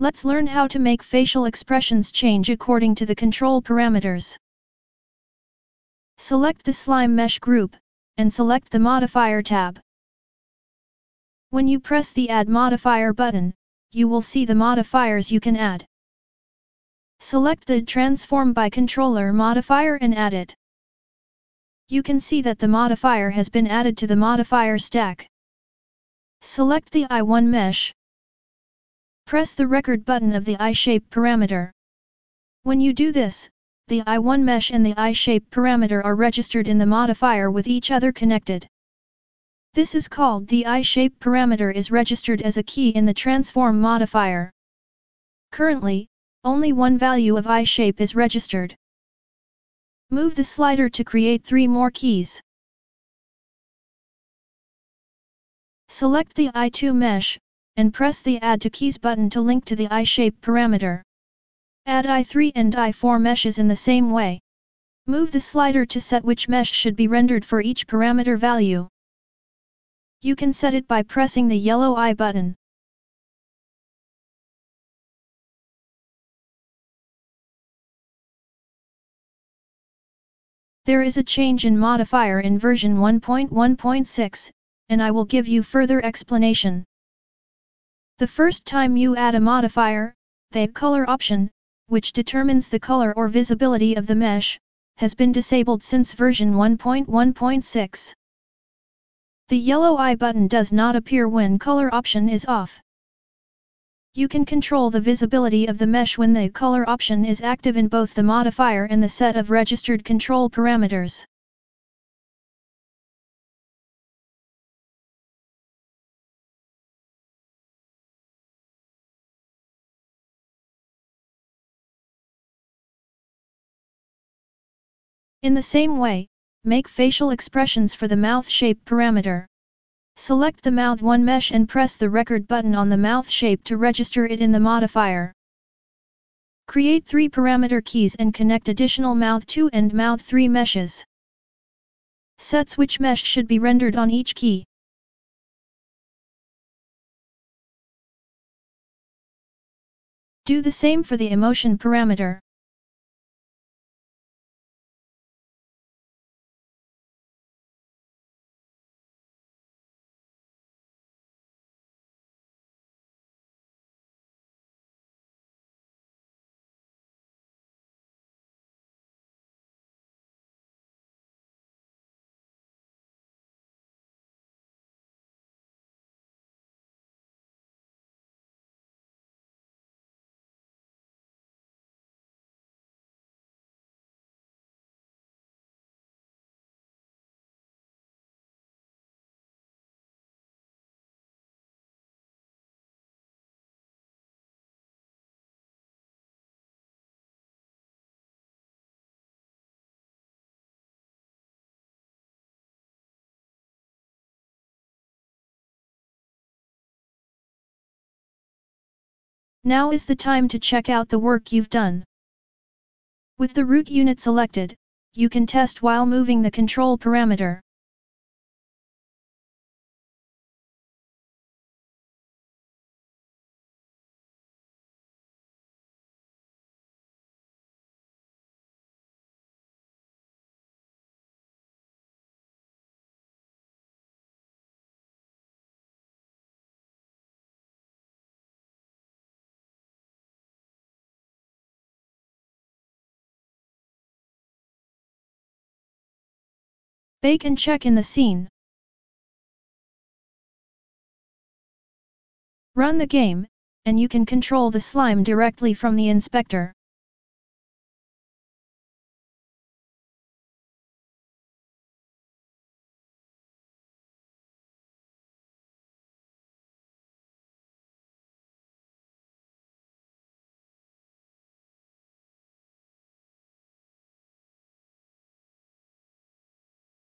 Let's learn how to make facial expressions change according to the control parameters. Select the slime mesh group, and select the modifier tab. When you press the Add Modifier button, you will see the modifiers you can add. Select the Transform by Controller modifier and add it. You can see that the modifier has been added to the modifier stack. Select the Eye1 mesh. Press the record button of the Eye-shape parameter. When you do this, the Eye1 mesh and the Eye-shape parameter are registered in the modifier with each other connected. This is called the Eye-shape parameter is registered as a key in the transform modifier. Currently, only one value of Eye-shape is registered. Move the slider to create three more keys. Select the Eye2 mesh, and press the Add to Keys button to link to the Eye-shape parameter. Add Eye3 and Eye4 meshes in the same way. Move the slider to set which mesh should be rendered for each parameter value. You can set it by pressing the yellow eye button. There is a change in modifier in version 1.1.6, and I will give you further explanation. The first time you add a modifier, the color option, which determines the color or visibility of the mesh, has been disabled since version 1.1.6. The yellow eye button does not appear when color option is off. You can control the visibility of the mesh when the color option is active in both the modifier and the set of registered control parameters. In the same way, make facial expressions for the mouth shape parameter. Select the mouth 1 mesh and press the record button on the mouth shape to register it in the modifier. Create three parameter keys and connect additional mouth 2 and mouth 3 meshes. Sets which mesh should be rendered on each key. Do the same for the emotion parameter. Now is the time to check out the work you've done. With the root unit selected, you can test while moving the control parameter. Bake and check in the scene. Run the game, and you can control the slime directly from the inspector.